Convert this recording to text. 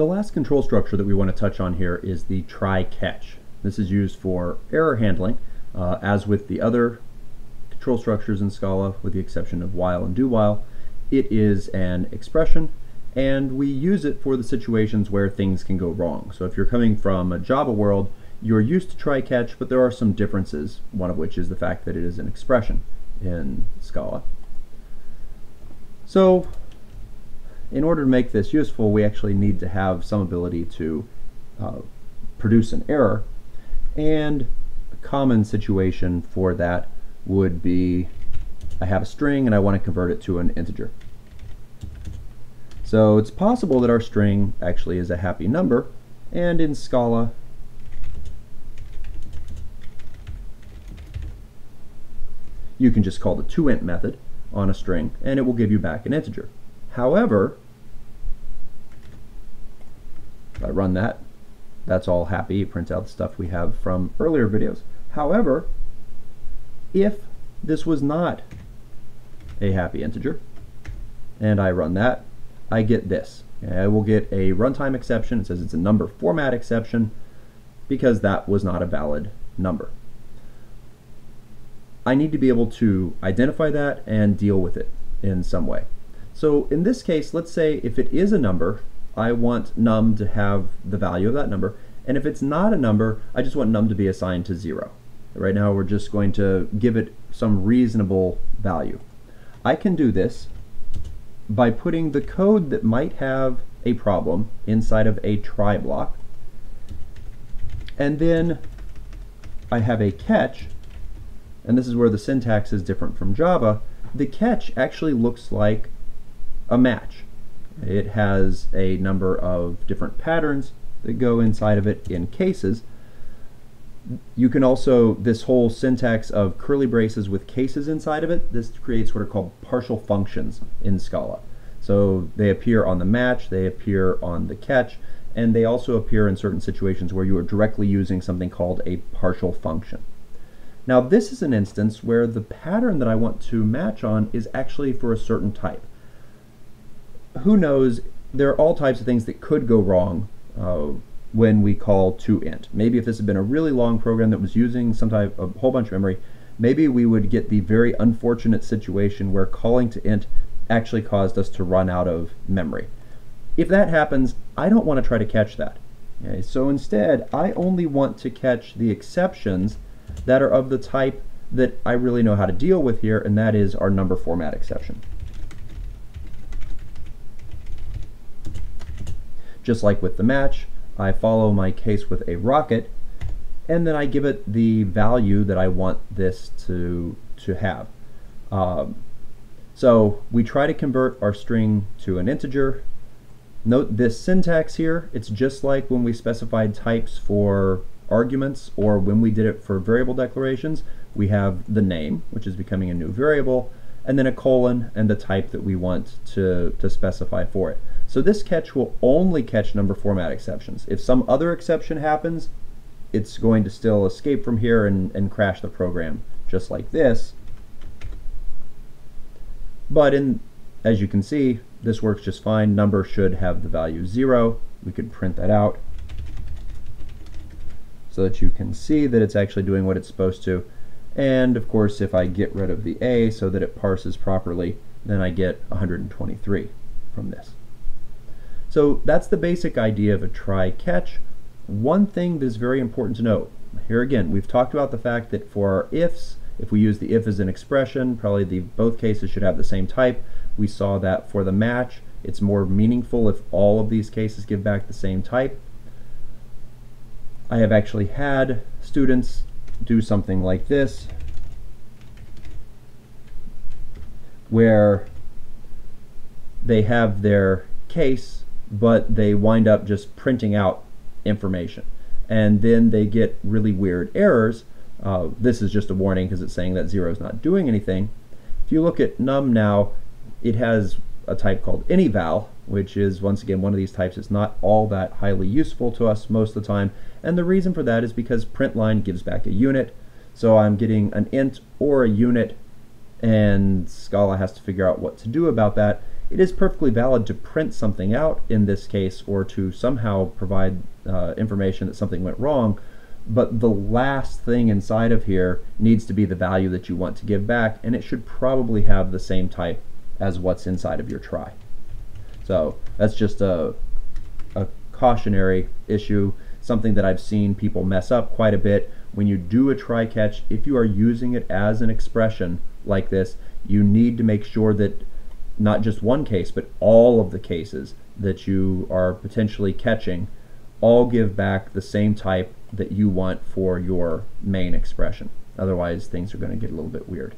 The last control structure that we want to touch on here is the try-catch. This is used for error handling, uh, as with the other control structures in Scala, with the exception of while and do while. It is an expression, and we use it for the situations where things can go wrong. So if you're coming from a Java world, you're used to try-catch, but there are some differences, one of which is the fact that it is an expression in Scala. So in order to make this useful, we actually need to have some ability to uh, produce an error. And a common situation for that would be I have a string and I want to convert it to an integer. So it's possible that our string actually is a happy number, and in Scala, you can just call the toInt method on a string, and it will give you back an integer. However, if I run that, that's all happy. It prints out the stuff we have from earlier videos. However, if this was not a happy integer, and I run that, I get this. I will get a runtime exception. It says it's a number format exception because that was not a valid number. I need to be able to identify that and deal with it in some way. So in this case, let's say if it is a number, I want num to have the value of that number. And if it's not a number, I just want num to be assigned to zero. Right now we're just going to give it some reasonable value. I can do this by putting the code that might have a problem inside of a try block. And then I have a catch, and this is where the syntax is different from Java. The catch actually looks like a match. It has a number of different patterns that go inside of it in cases. You can also, this whole syntax of curly braces with cases inside of it, this creates what are called partial functions in Scala. So they appear on the match, they appear on the catch, and they also appear in certain situations where you are directly using something called a partial function. Now this is an instance where the pattern that I want to match on is actually for a certain type who knows, there are all types of things that could go wrong uh, when we call to int. Maybe if this had been a really long program that was using some type of whole bunch of memory, maybe we would get the very unfortunate situation where calling to int actually caused us to run out of memory. If that happens, I don't want to try to catch that. Okay? So instead, I only want to catch the exceptions that are of the type that I really know how to deal with here, and that is our number format exception. Just like with the match, I follow my case with a rocket, and then I give it the value that I want this to, to have. Um, so we try to convert our string to an integer. Note this syntax here, it's just like when we specified types for arguments or when we did it for variable declarations. We have the name, which is becoming a new variable, and then a colon and the type that we want to, to specify for it. So this catch will only catch number format exceptions. If some other exception happens, it's going to still escape from here and, and crash the program, just like this. But in, as you can see, this works just fine. Number should have the value 0. We could print that out so that you can see that it's actually doing what it's supposed to. And of course, if I get rid of the A so that it parses properly, then I get 123 from this. So that's the basic idea of a try-catch. One thing that is very important to note, here again, we've talked about the fact that for our ifs, if we use the if as an expression, probably the both cases should have the same type. We saw that for the match, it's more meaningful if all of these cases give back the same type. I have actually had students do something like this, where they have their case but they wind up just printing out information. And then they get really weird errors. Uh, this is just a warning because it's saying that zero is not doing anything. If you look at num now, it has a type called anyval, which is once again one of these types that's not all that highly useful to us most of the time. And the reason for that is because println gives back a unit. So I'm getting an int or a unit, and Scala has to figure out what to do about that it is perfectly valid to print something out in this case or to somehow provide uh, information that something went wrong, but the last thing inside of here needs to be the value that you want to give back, and it should probably have the same type as what's inside of your try. So that's just a, a cautionary issue, something that I've seen people mess up quite a bit. When you do a try catch, if you are using it as an expression like this, you need to make sure that not just one case, but all of the cases that you are potentially catching all give back the same type that you want for your main expression. Otherwise, things are going to get a little bit weird.